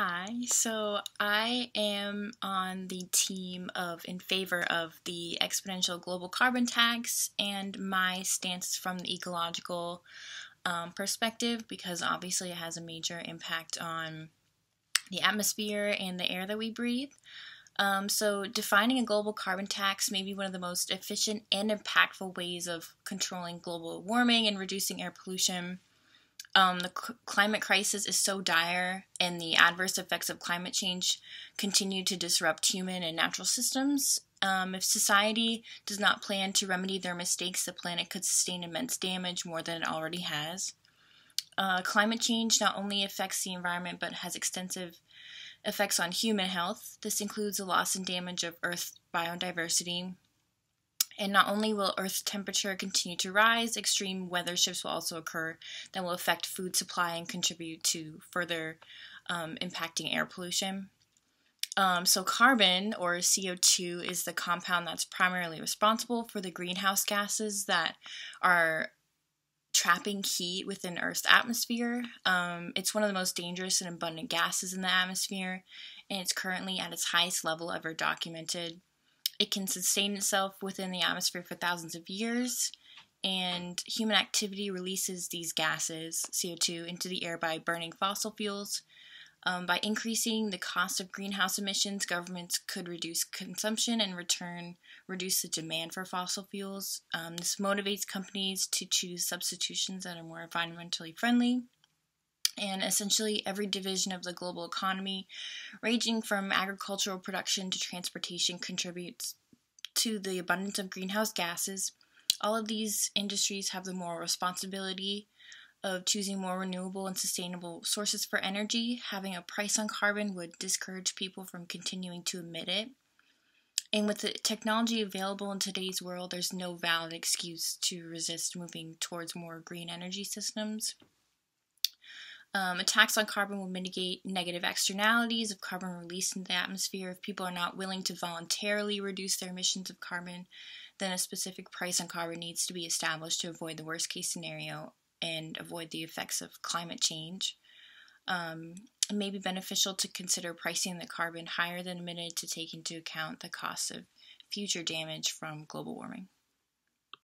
Hi, so I am on the team of in favor of the exponential global carbon tax, and my stance is from the ecological um, perspective because obviously it has a major impact on the atmosphere and the air that we breathe. Um, so, defining a global carbon tax may be one of the most efficient and impactful ways of controlling global warming and reducing air pollution. Um, the climate crisis is so dire, and the adverse effects of climate change continue to disrupt human and natural systems. Um, if society does not plan to remedy their mistakes, the planet could sustain immense damage more than it already has. Uh, climate change not only affects the environment but has extensive effects on human health. This includes the loss and damage of Earth biodiversity, and not only will Earth's temperature continue to rise, extreme weather shifts will also occur that will affect food supply and contribute to further um, impacting air pollution. Um, so, carbon or CO2 is the compound that's primarily responsible for the greenhouse gases that are trapping heat within Earth's atmosphere. Um, it's one of the most dangerous and abundant gases in the atmosphere, and it's currently at its highest level ever documented. It can sustain itself within the atmosphere for thousands of years, and human activity releases these gases, CO2, into the air by burning fossil fuels. Um, by increasing the cost of greenhouse emissions, governments could reduce consumption and return reduce the demand for fossil fuels. Um, this motivates companies to choose substitutions that are more environmentally friendly and essentially every division of the global economy, ranging from agricultural production to transportation, contributes to the abundance of greenhouse gases. All of these industries have the moral responsibility of choosing more renewable and sustainable sources for energy. Having a price on carbon would discourage people from continuing to emit it. And with the technology available in today's world, there's no valid excuse to resist moving towards more green energy systems. Um, a tax on carbon will mitigate negative externalities of carbon released into the atmosphere. If people are not willing to voluntarily reduce their emissions of carbon, then a specific price on carbon needs to be established to avoid the worst case scenario and avoid the effects of climate change. Um, it may be beneficial to consider pricing the carbon higher than emitted to take into account the cost of future damage from global warming.